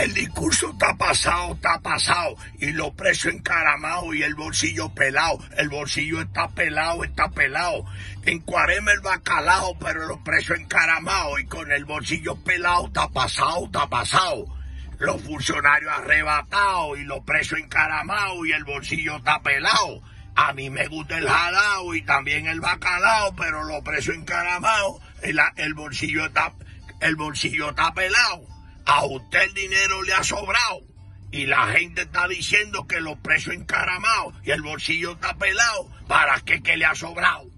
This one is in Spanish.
El discurso está pasado, está pasado. Y los precios encaramados y el bolsillo pelado. El bolsillo está pelado, está pelado. En Cuarema el bacalao, pero los precios encaramados y con el bolsillo pelado está pasado, está pasado. Los funcionarios arrebatados y los precios encaramados y el bolsillo está pelado. A mí me gusta el jalao y también el bacalao, pero los precios encaramados, el, el bolsillo está, el bolsillo está pelado a usted el dinero le ha sobrado y la gente está diciendo que los precios encaramados y el bolsillo está pelado, ¿para qué que le ha sobrado?